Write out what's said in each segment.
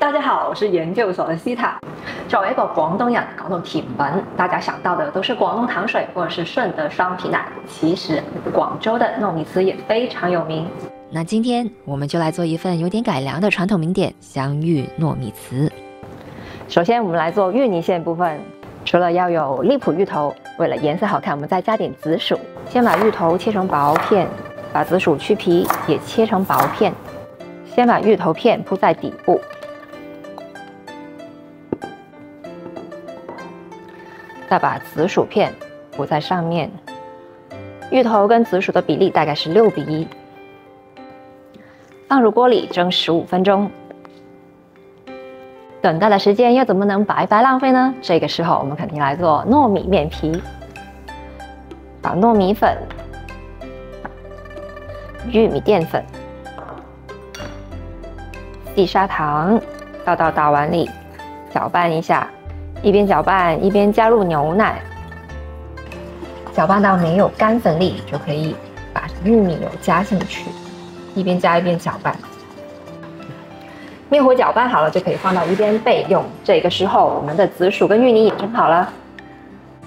大家好，我是研究所的西塔。作为一个广东人，广东甜粉，大家想到的都是广东糖水或者是顺德双皮奶。其实广州的糯米糍也非常有名。那今天我们就来做一份有点改良的传统名点——香芋糯米糍。首先我们来做芋泥馅部分，除了要有荔浦芋头，为了颜色好看，我们再加点紫薯。先把芋头切成薄片，把紫薯去皮也切成薄片。先把芋头片铺在底部。再把紫薯片铺在上面，芋头跟紫薯的比例大概是六比一，放入锅里蒸十五分钟。等待的时间又怎么能白白浪费呢？这个时候我们肯定来做糯米面皮，把糯米粉、玉米淀粉、细砂糖倒到大碗里，搅拌一下。一边搅拌一边加入牛奶，搅拌到没有干粉粒就可以把玉米油加进去，一边加一边搅拌。灭火搅拌好了就可以放到一边备用。这个时候，我们的紫薯跟芋泥也蒸好了，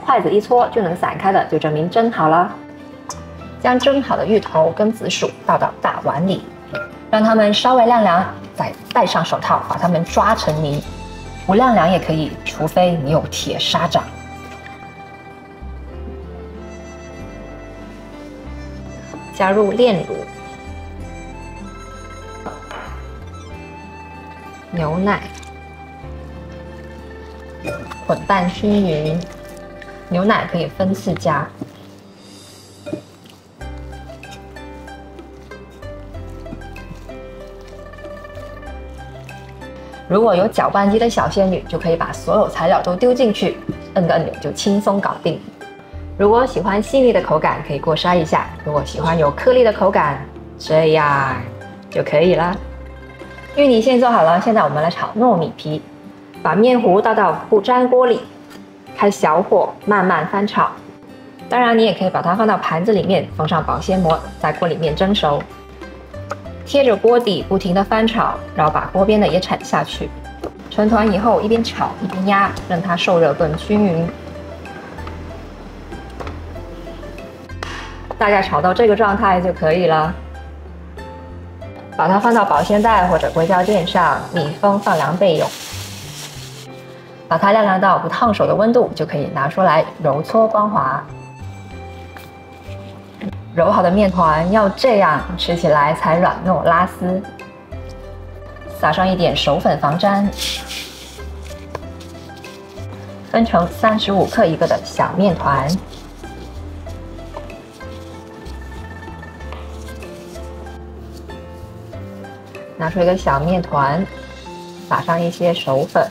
筷子一搓就能散开的，就证明蒸好了。将蒸好的芋头跟紫薯倒到大碗里，让它们稍微晾凉，再戴上手套把它们抓成泥。不晾凉也可以，除非你有铁砂掌。加入炼乳、牛奶，混拌均匀。牛奶可以分次加。如果有搅拌机的小仙女，就可以把所有材料都丢进去，摁个按钮就轻松搞定。如果喜欢细腻的口感，可以过筛一下；如果喜欢有颗粒的口感，这样就可以了。芋泥馅做好了，现在我们来炒糯米皮。把面糊倒到不粘锅里，开小火慢慢翻炒。当然，你也可以把它放到盘子里面，封上保鲜膜，在锅里面蒸熟。贴着锅底不停地翻炒，然后把锅边的也铲下去。成团以后，一边炒一边压，让它受热更均匀。大概炒到这个状态就可以了。把它放到保鲜袋或者硅胶垫上，密封放凉备用。把它晾凉到不烫手的温度，就可以拿出来揉搓光滑。揉好的面团要这样吃起来才软糯拉丝，撒上一点熟粉防粘，分成三十五克一个的小面团。拿出一个小面团，撒上一些熟粉，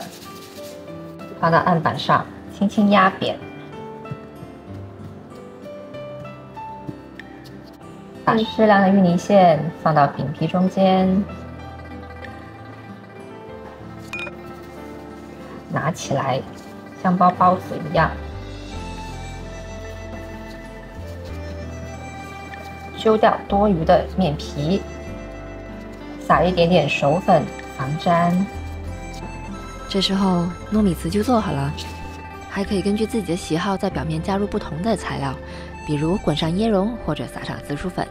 放到案板上，轻轻压扁。把适量的芋泥馅放到饼皮中间，拿起来，像包包子一样，揪掉多余的面皮，撒一点点熟粉防粘。这时候糯米糍就做好了，还可以根据自己的喜好在表面加入不同的材料。比如滚上椰蓉，或者撒上紫薯粉。